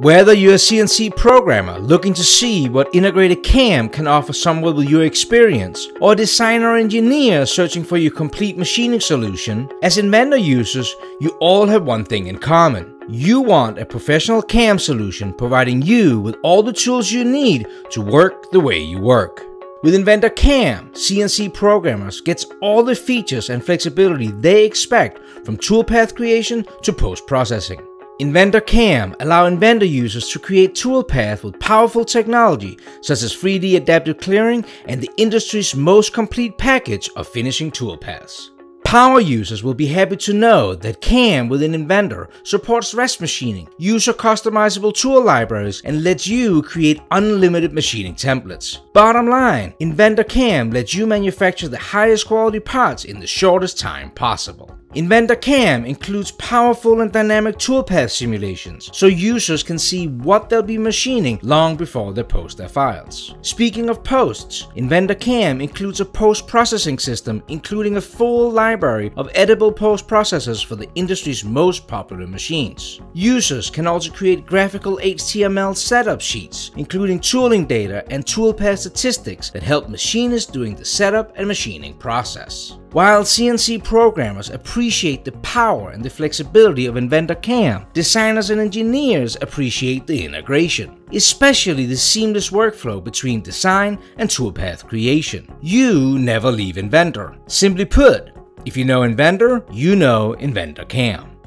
Whether you're a CNC programmer looking to see what integrated CAM can offer someone with your experience, or a designer engineer searching for your complete machining solution, as Inventor users, you all have one thing in common. You want a professional CAM solution providing you with all the tools you need to work the way you work. With Inventor CAM, CNC programmers gets all the features and flexibility they expect from toolpath creation to post-processing. Inventor CAM allow Inventor users to create toolpath with powerful technology such as 3D adaptive clearing and the industry's most complete package of finishing toolpaths. Power users will be happy to know that CAM within Inventor supports rest machining, user customizable tool libraries, and lets you create unlimited machining templates. Bottom line, Inventor CAM lets you manufacture the highest quality parts in the shortest time possible. Inventor CAM includes powerful and dynamic toolpath simulations, so users can see what they'll be machining long before they post their files. Speaking of posts, Inventor CAM includes a post-processing system including a full library of editable post-processors for the industry's most popular machines. Users can also create graphical HTML setup sheets, including tooling data and toolpath statistics that help machinists during the setup and machining process. While CNC programmers appreciate the power and the flexibility of Inventor CAM, designers and engineers appreciate the integration, especially the seamless workflow between design and toolpath creation. You never leave Inventor. Simply put, if you know Inventor, you know Inventor CAM.